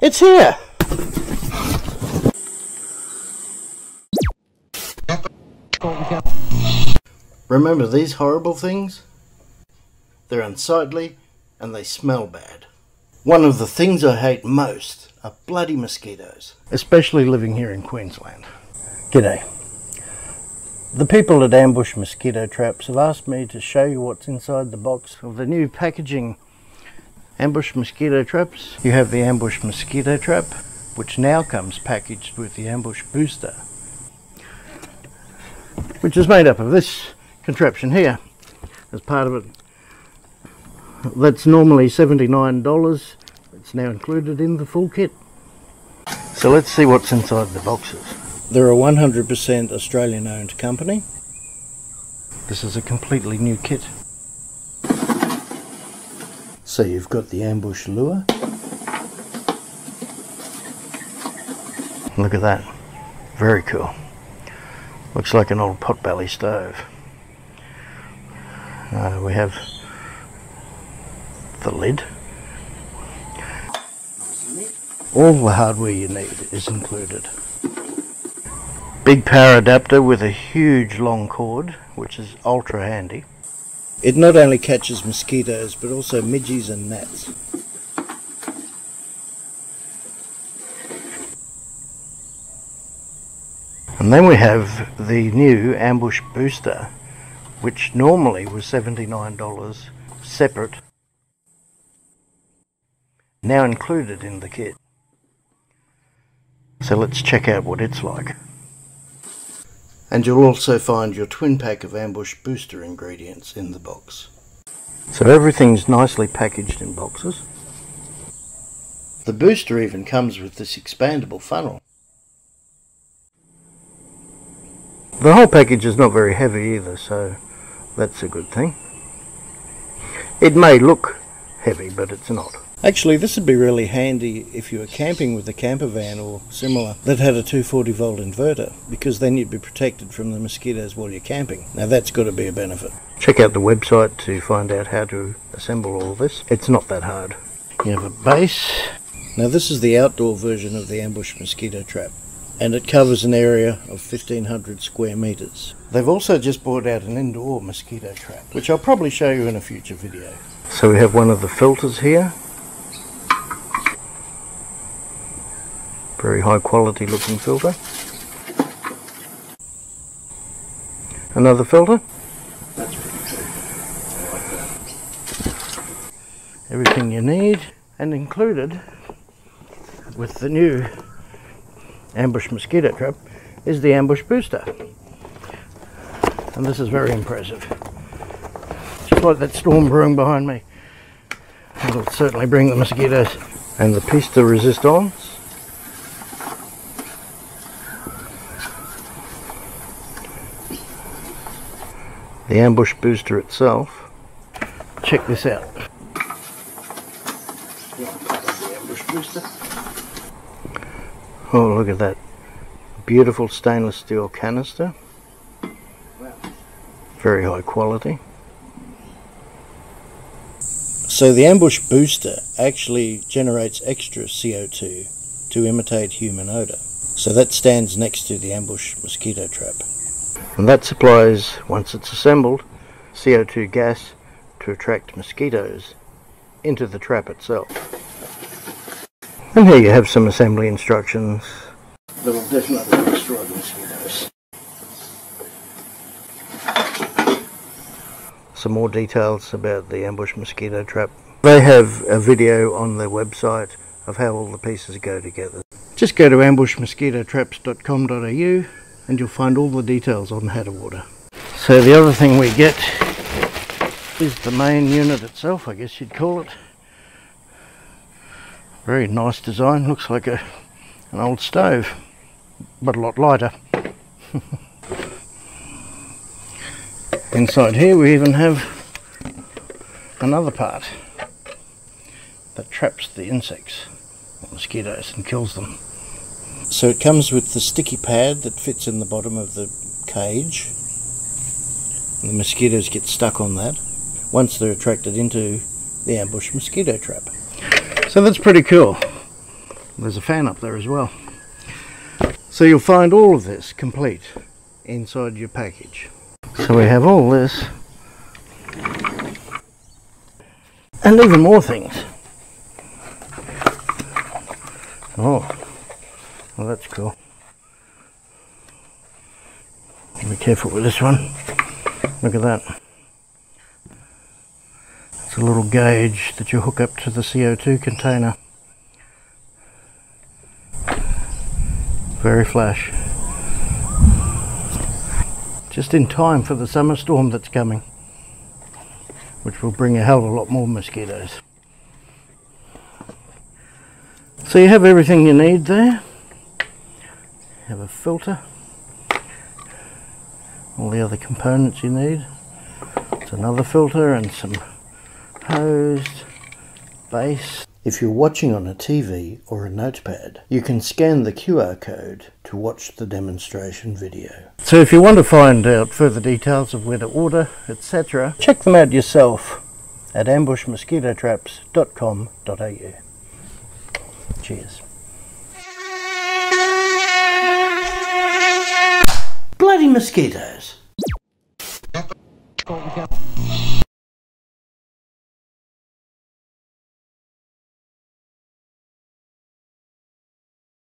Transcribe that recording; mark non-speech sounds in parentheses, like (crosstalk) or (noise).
It's here! Remember these horrible things? They're unsightly and they smell bad. One of the things I hate most are bloody mosquitoes, especially living here in Queensland. G'day. The people at Ambush Mosquito Traps have asked me to show you what's inside the box of the new packaging Ambush Mosquito Traps. You have the Ambush Mosquito Trap, which now comes packaged with the Ambush Booster, which is made up of this contraption here as part of it. That's normally $79. It's now included in the full kit. So let's see what's inside the boxes. They're a 100% Australian owned company. This is a completely new kit. So you've got the ambush lure. Look at that. Very cool. Looks like an old potbelly stove. Uh, we have the lid. All the hardware you need is included. Big power adapter with a huge long cord, which is ultra handy. It not only catches mosquitoes, but also midges and gnats. And then we have the new Ambush Booster, which normally was $79 separate, now included in the kit. So let's check out what it's like. And you'll also find your twin pack of ambush booster ingredients in the box. So everything's nicely packaged in boxes. The booster even comes with this expandable funnel. The whole package is not very heavy either, so that's a good thing. It may look heavy, but it's not. Actually, this would be really handy if you were camping with a camper van or similar that had a 240 volt inverter, because then you'd be protected from the mosquitoes while you're camping. Now that's got to be a benefit. Check out the website to find out how to assemble all this. It's not that hard. You have a base. Now this is the outdoor version of the ambush mosquito trap and it covers an area of 1500 square meters. They've also just brought out an indoor mosquito trap, which I'll probably show you in a future video. So we have one of the filters here Very high quality looking filter. Another filter. Everything you need and included with the new ambush mosquito trap is the ambush booster. And this is very impressive. Just like that storm brewing behind me. It'll certainly bring the mosquitoes. And the piece de resistance the ambush booster itself. Check this out. Oh, look at that. Beautiful stainless steel canister. Very high quality. So the ambush booster actually generates extra CO2 to imitate human odor. So that stands next to the ambush mosquito trap and that supplies, once it's assembled, CO2 gas to attract mosquitoes into the trap itself. And here you have some assembly instructions that will definitely destroy the mosquitoes. Some more details about the ambush mosquito trap. They have a video on their website of how all the pieces go together. Just go to ambushmosquitotraps.com.au and you'll find all the details on how to order. So the other thing we get is the main unit itself, I guess you'd call it. Very nice design, looks like a, an old stove, but a lot lighter. (laughs) Inside here we even have another part that traps the insects, mosquitoes, and kills them. So it comes with the sticky pad that fits in the bottom of the cage. The mosquitoes get stuck on that once they're attracted into the ambush mosquito trap. So that's pretty cool. There's a fan up there as well. So you'll find all of this complete inside your package. So we have all this and even more things. Oh, well that's cool. Be careful with this one. Look at that. It's a little gauge that you hook up to the CO2 container. Very flash. Just in time for the summer storm that's coming, which will bring a hell of a lot more mosquitoes. So you have everything you need there. Have a filter, all the other components you need. It's another filter and some hose, base, if you're watching on a TV or a notepad, you can scan the QR code to watch the demonstration video. So if you want to find out further details of where to order, etc., check them out yourself at ambushmosquitotraps.com.au. Cheers. Bloody mosquitoes!